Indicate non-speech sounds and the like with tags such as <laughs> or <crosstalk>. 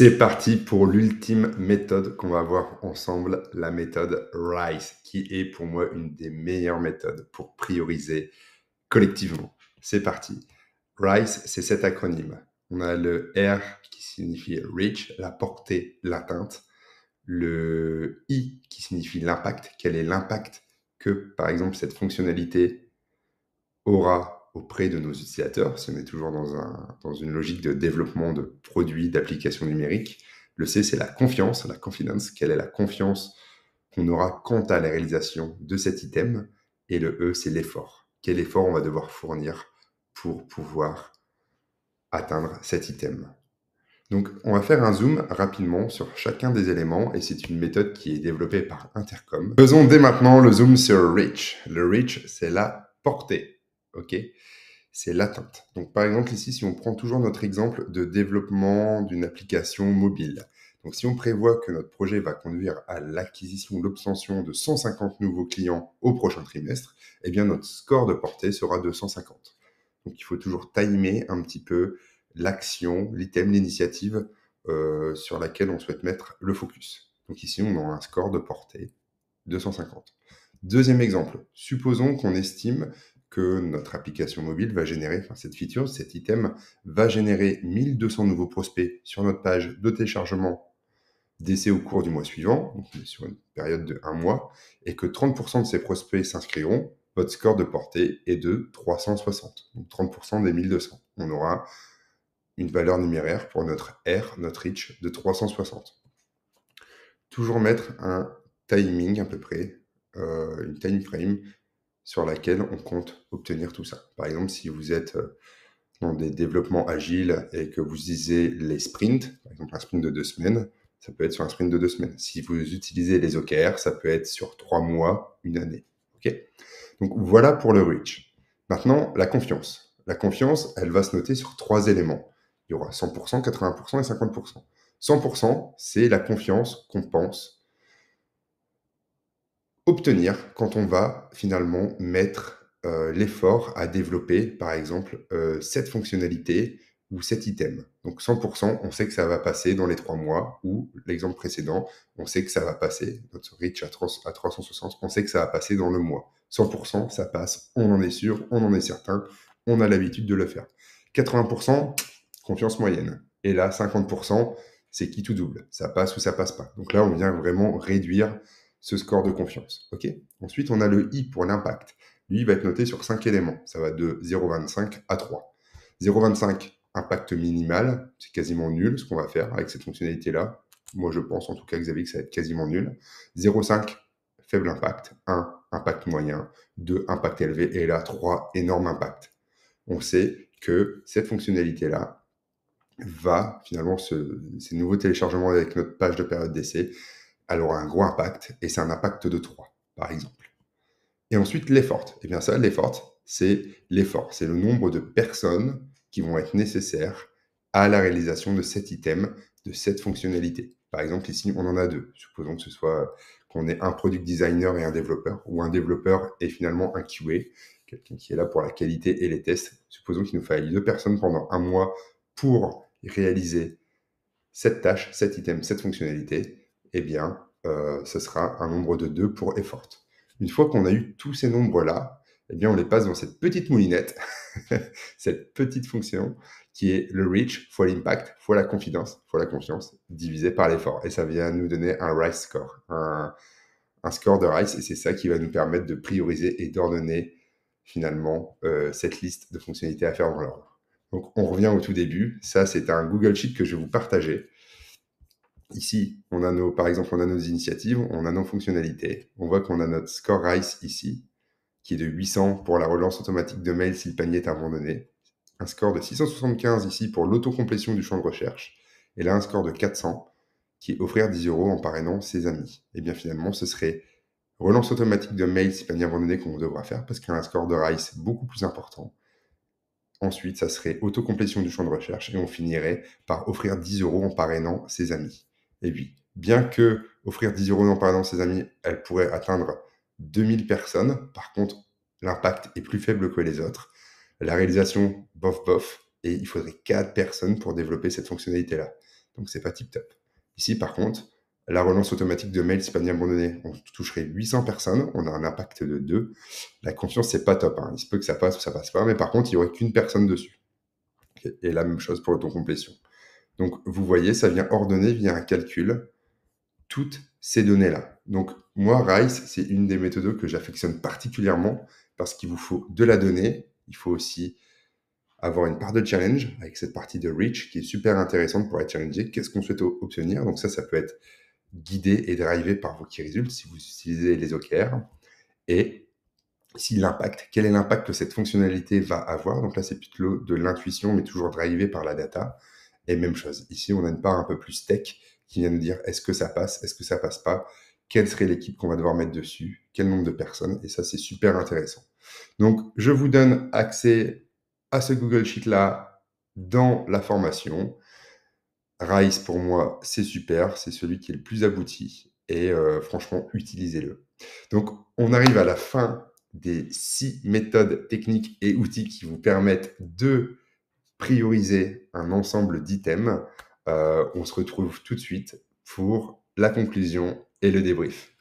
C'est parti pour l'ultime méthode qu'on va voir ensemble, la méthode RISE, qui est pour moi une des meilleures méthodes pour prioriser collectivement. C'est parti. RISE, c'est cet acronyme. On a le R qui signifie reach, la portée, l'atteinte. Le I qui signifie l'impact. Quel est l'impact que, par exemple, cette fonctionnalité aura auprès de nos utilisateurs, si on est toujours dans, un, dans une logique de développement de produits, d'applications numériques. Le C, c'est la confiance, la confidence. Quelle est la confiance qu'on aura quant à la réalisation de cet item? Et le E, c'est l'effort. Quel effort on va devoir fournir pour pouvoir atteindre cet item? Donc, on va faire un zoom rapidement sur chacun des éléments et c'est une méthode qui est développée par Intercom. Faisons dès maintenant le zoom sur reach. Le reach, c'est la portée. OK C'est l'atteinte. Donc, par exemple, ici, si on prend toujours notre exemple de développement d'une application mobile. Donc, si on prévoit que notre projet va conduire à l'acquisition, l'obtention de 150 nouveaux clients au prochain trimestre, eh bien, notre score de portée sera de 150. Donc, il faut toujours timer un petit peu l'action, l'item, l'initiative euh, sur laquelle on souhaite mettre le focus. Donc, ici, on a un score de portée de 150. Deuxième exemple, supposons qu'on estime que notre application mobile va générer, enfin cette feature, cet item va générer 1200 nouveaux prospects sur notre page de téléchargement d'essai au cours du mois suivant, donc sur une période de un mois, et que 30% de ces prospects s'inscriront, votre score de portée est de 360, donc 30% des 1200. On aura une valeur numéraire pour notre R, notre reach, de 360. Toujours mettre un timing à peu près, euh, une time frame sur laquelle on compte obtenir tout ça. Par exemple, si vous êtes euh, dans des développements agiles et que vous utilisez les sprints, par exemple un sprint de deux semaines, ça peut être sur un sprint de deux semaines. Si vous utilisez les OKR, ça peut être sur trois mois, une année. Donc voilà pour le reach. Maintenant, la confiance. La confiance, elle va se noter sur trois éléments. Il y aura 100%, 80% et 50%. 100%, c'est la confiance qu'on pense obtenir quand on va finalement mettre euh, l'effort à développer, par exemple, euh, cette fonctionnalité ou cet item. Donc 100%, on sait que ça va passer dans les trois mois, ou l'exemple précédent, on sait que ça va passer, notre reach à, à 360, on sait que ça va passer dans le mois. 100%, ça passe, on en est sûr, on en est certain, on a l'habitude de le faire. 80%, confiance moyenne. Et là, 50%, c'est qui tout double? Ça passe ou ça passe pas. Donc là, on vient vraiment réduire ce score de confiance. ok? Ensuite, on a le I pour l'impact. Lui, il va être noté sur 5 éléments. Ça va de 0,25 à 3. 0,25, impact minimal, c'est quasiment nul ce qu'on va faire avec cette fonctionnalité-là. Moi, je pense en tout cas, Xavier, que ça va être quasiment nul. 0,5, faible impact. 1, impact moyen. 2, impact élevé. Et là, 3, énorme impact. On sait que cette fonctionnalité-là va, finalement, ce, ces nouveaux téléchargements avec notre page de période d'essai, elle aura un gros impact et c'est un impact de 3, par exemple. Et ensuite, l'effort. Et eh bien ça, l'effort, c'est l'effort. C'est le nombre de personnes qui vont être nécessaires à la réalisation de cet item, de cette fonctionnalité. Par exemple, ici, on en a deux. Supposons que ce soit qu'on ait un product designer et un développeur, ou un développeur et finalement un QA, quelqu'un qui est là pour la qualité et les tests. Supposons qu'il nous faille deux personnes pendant un mois pour réaliser cette tâche, cet item, cette fonctionnalité eh bien, euh, ce sera un nombre de 2 pour effort. Une fois qu'on a eu tous ces nombres-là, eh bien, on les passe dans cette petite moulinette, <laughs> cette petite fonction qui est le reach fois l'impact fois la confidence fois la confiance divisé par l'effort. Et ça vient nous donner un RICE score, un, score de RICE. Et c'est ça qui va nous permettre de prioriser et d'ordonner finalement euh, cette liste de fonctionnalités à faire dans l'ordre. Donc, on revient au tout début. Ça, c'est un Google Sheet que je vais vous partager. Ici, on a nos, par exemple, on a nos initiatives, on a nos fonctionnalités. On voit qu'on a notre score RICE ici, qui est de 800 pour la relance automatique de mail si le panier est abandonné. Un score de 675 ici pour l'autocomplétion du champ de recherche. Et là, un score de 400 qui est offrir 10 euros en parrainant ses amis. Et bien finalement, ce serait relance automatique de mail si panier abandonné qu'on devra faire parce qu'il y a un score de RICE beaucoup plus important. Ensuite, ça serait autocomplétion du champ de recherche et on finirait par offrir 10 euros en parrainant ses amis. Et puis, bien que offrir 10 euros par an à ses amis, elle pourrait atteindre 2000 personnes, par contre, l'impact est plus faible que les autres. La réalisation, bof, bof, et il faudrait 4 personnes pour développer cette fonctionnalité-là. donc c'est pas tip top. Ici, par contre, la relance automatique de mail, c'est pas bien abandonné. On toucherait 800 personnes, on a un impact de 2. La confiance, c'est pas top. Hein. Il se peut que ça passe ou ça passe pas, mais par contre, il y aurait qu'une personne dessus. Et la même chose pour l'autocomplétion. Donc, vous voyez, ça vient ordonner via un calcul toutes ces données-là. Donc, moi, RICE, c'est une des méthodes que j'affectionne particulièrement parce qu'il vous faut de la donnée. Il faut aussi avoir une part de challenge avec cette partie de reach qui est super intéressante pour être challengé. Qu'est-ce qu'on souhaite obtenir? Donc ça, ça peut être guidé et drivé par vos key results si vous utilisez les OKR. Et si l'impact, quel est l'impact que cette fonctionnalité va avoir? Donc là, c'est plutôt de l'intuition, mais toujours drivé par la data. Et même chose, ici, on a une part un peu plus tech qui vient nous dire est-ce que ça passe, est-ce que ça passe pas, quelle serait l'équipe qu'on va devoir mettre dessus, quel nombre de personnes? Et ça, c'est super intéressant. Donc, je vous donne accès à ce Google Sheet-là dans la formation. Rice, pour moi, c'est super, c'est celui qui est le plus abouti et euh, franchement, utilisez-le. Donc, on arrive à la fin des six méthodes techniques et outils qui vous permettent de prioriser un ensemble d'items. Euh, on se retrouve tout de suite pour la conclusion et le débrief.